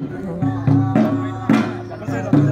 Thank you.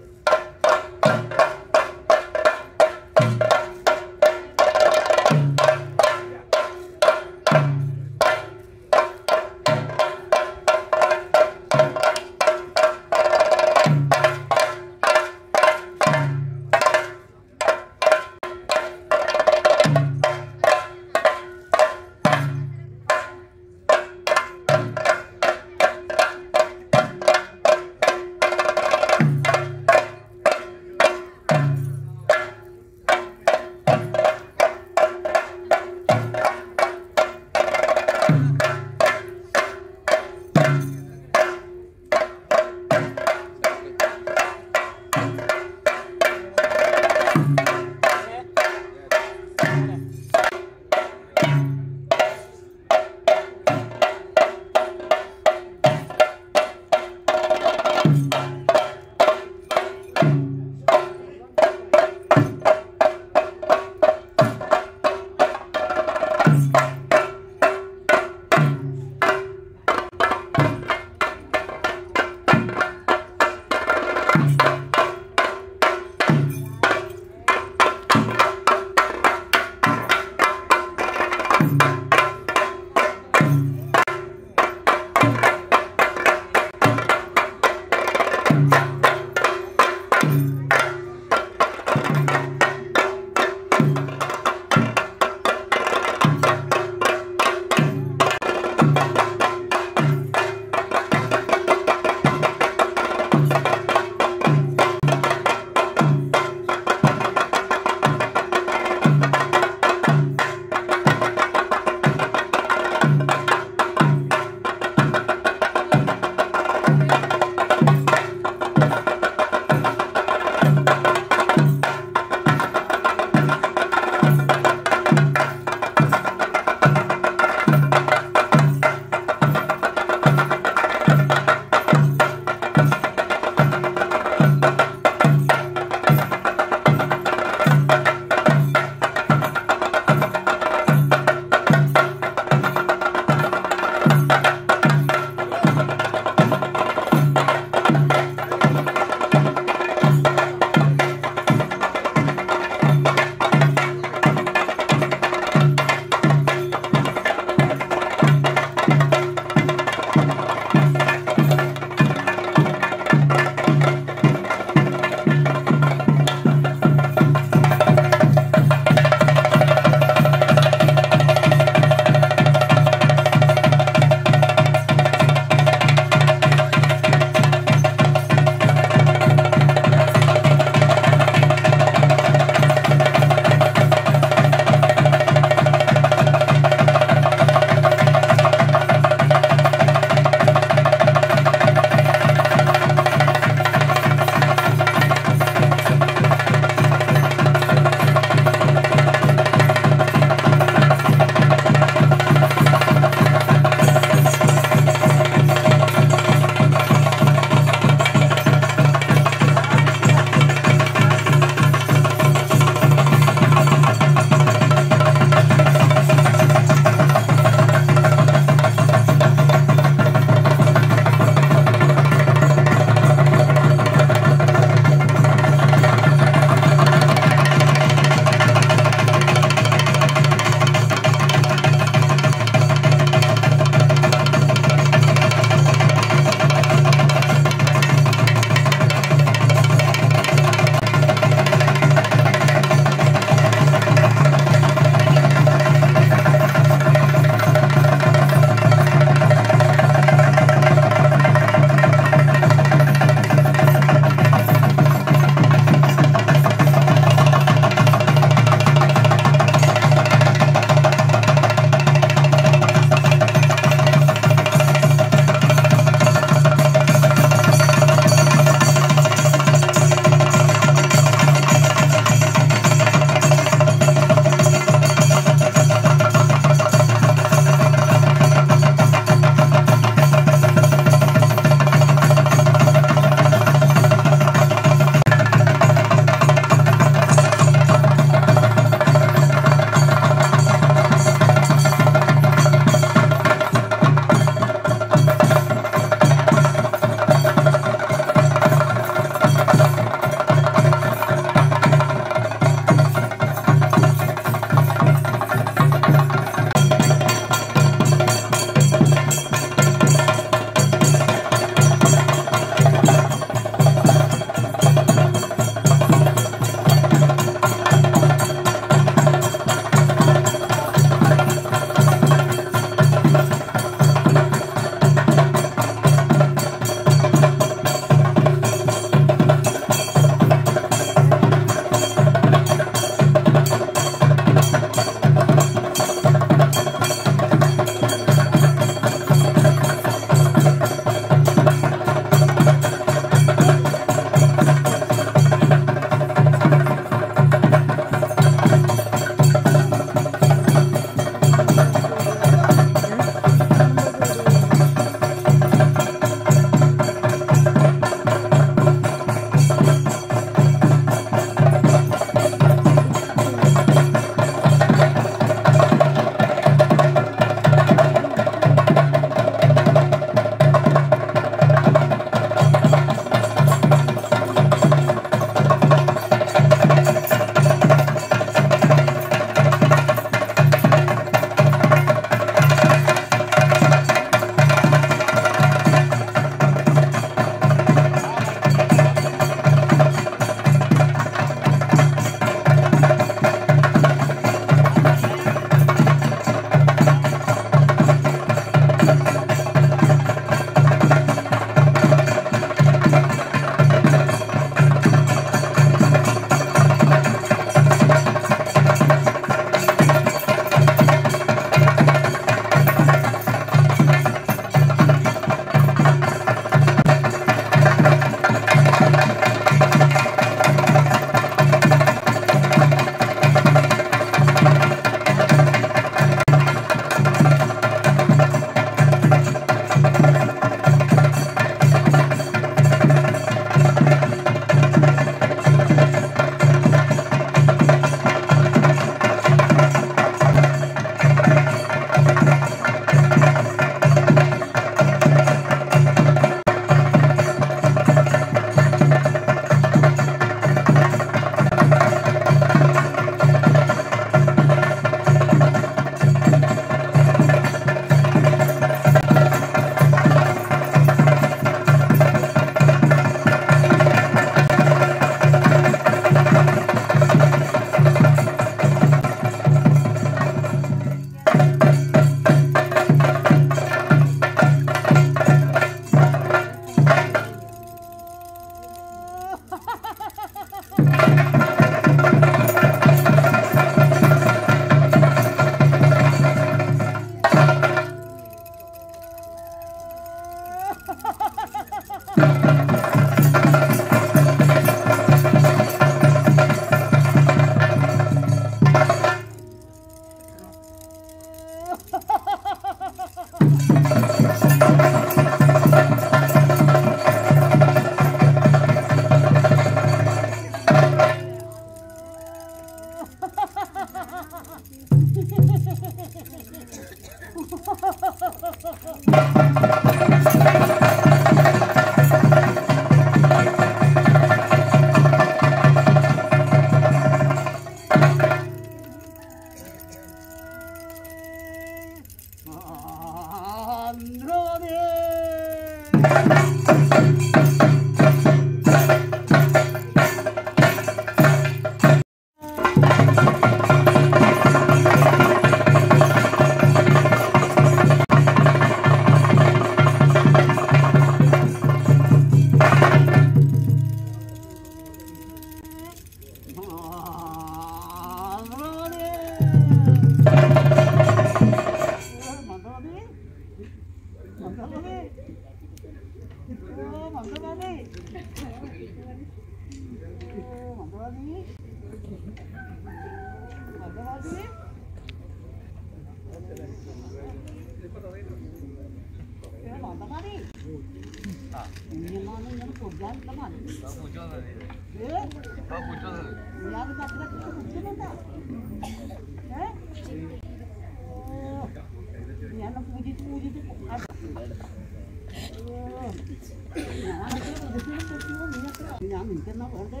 ഞാൻ നിൽക്കുന്ന കൊണ്ട്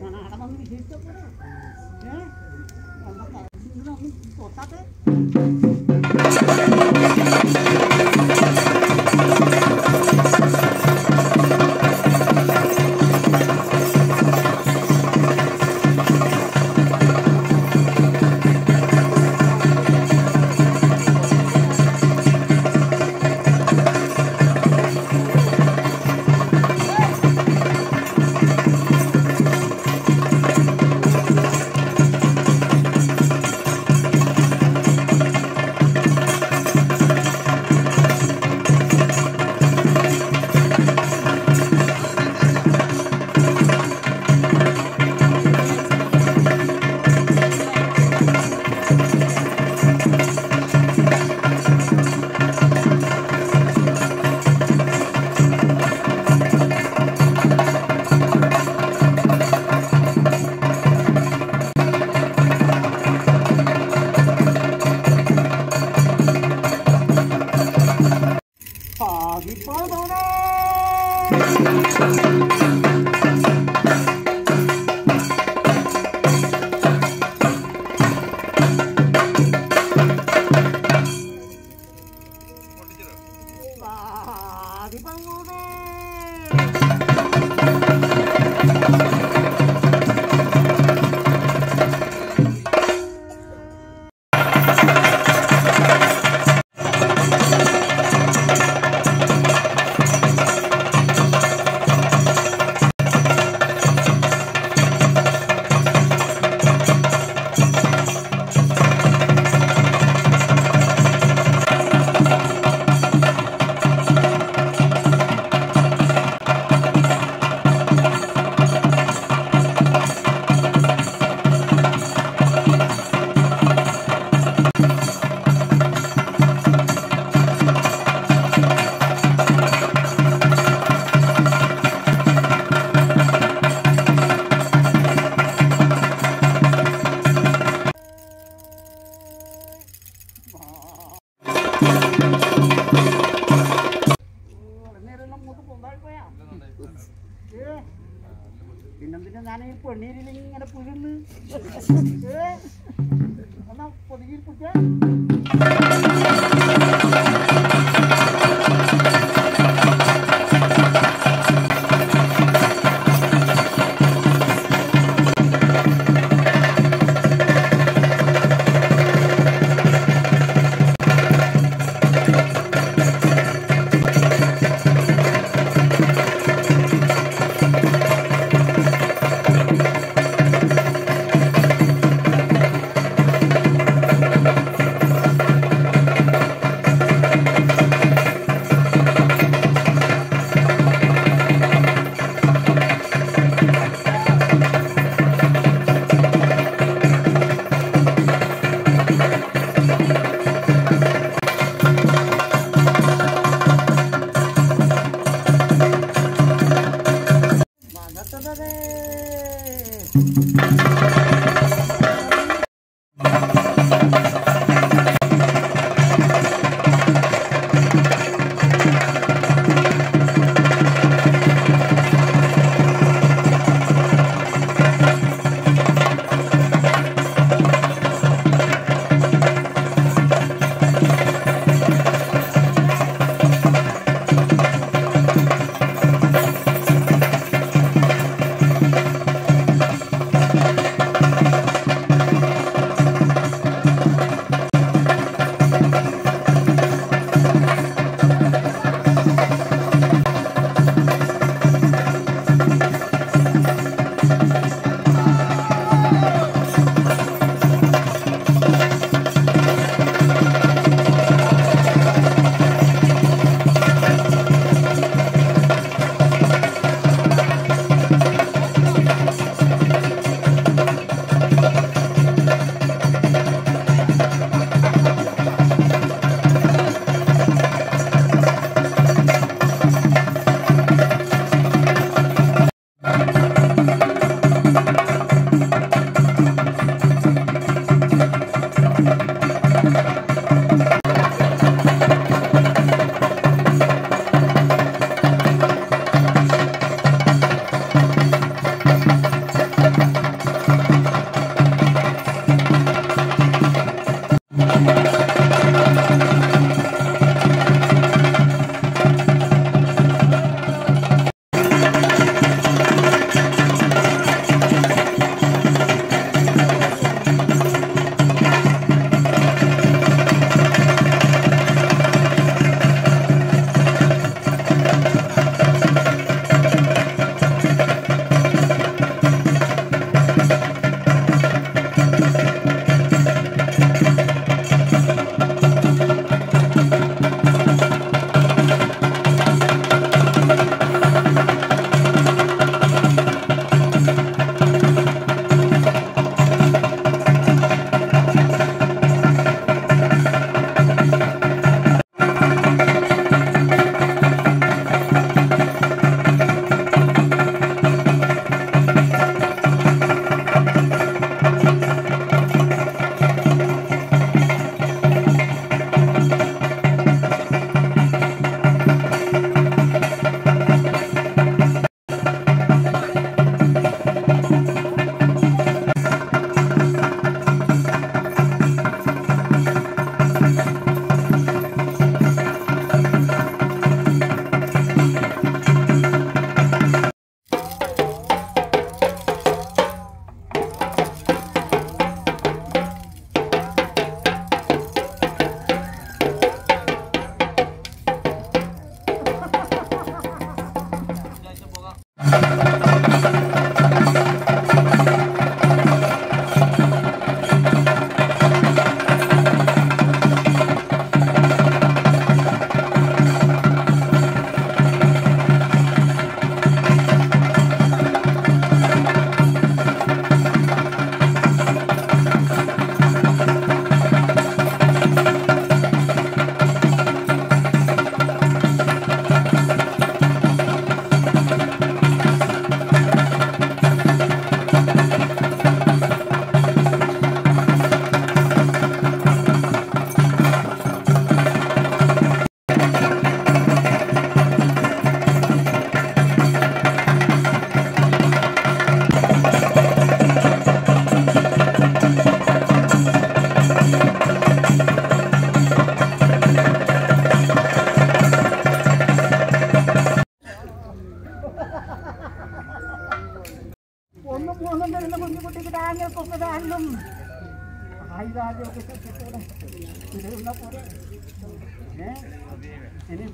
ഞാൻ ആടെ വന്ന് വിജയിച്ചോ ഏ തൊട്ടാത്തെ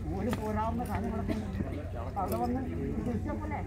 പോലും പോരാവുന്ന കാര്യങ്ങളൊക്കെ അവിടെ വന്ന് തിരിച്ചപ്പോലെ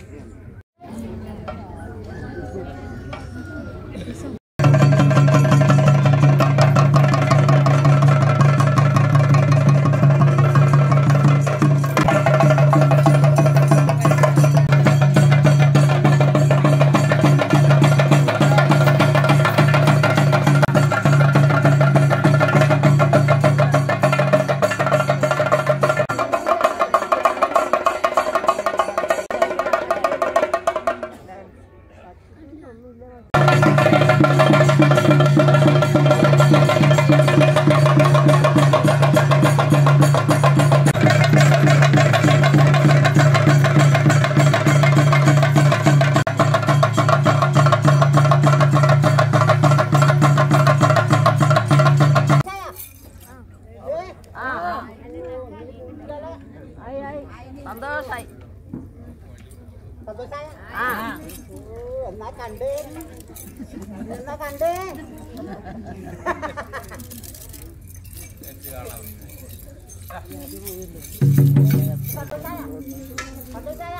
Amen. സന്തോഷായ ആ ഓ, എന്നാ കണ്ടേ എന്നാ കണ്ടേ സന്തോഷായ സന്തോഷായ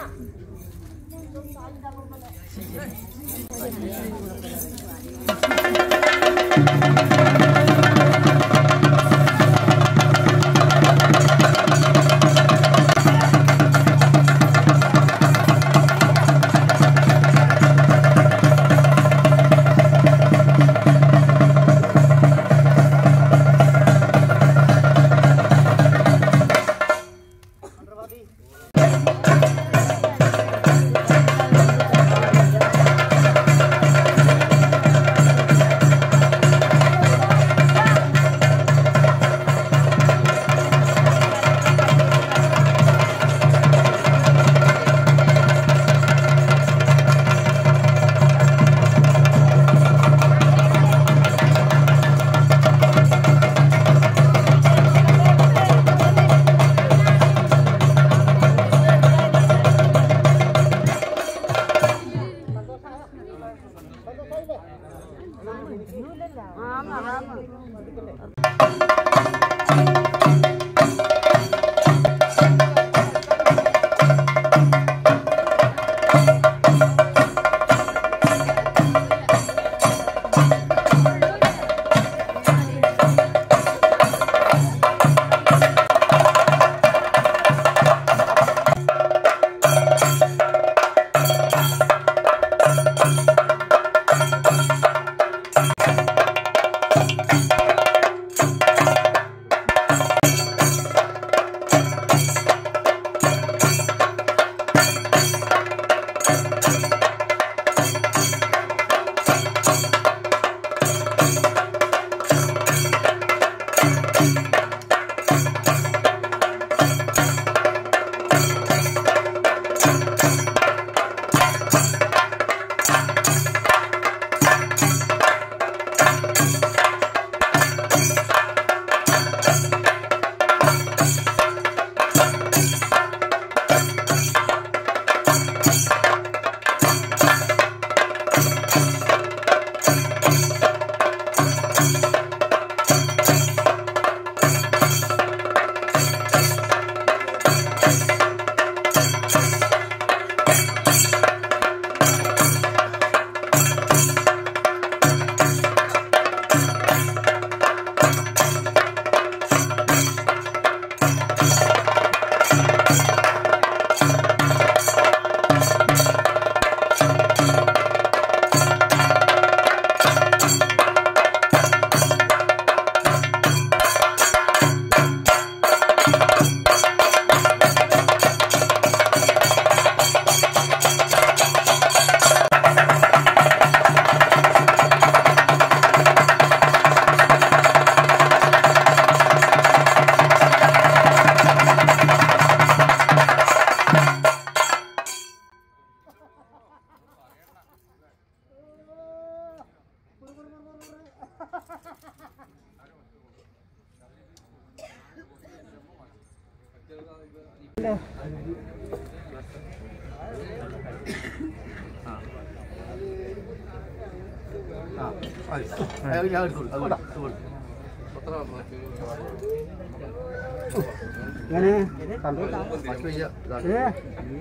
സന്തോഷം ബാക്കി വയ്യ ഇതാ ഏ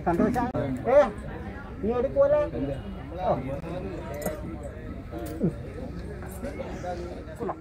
സന്തോഷം ഏ നീ എടുക്കൂലേ ഓ. കൊള്ളാം.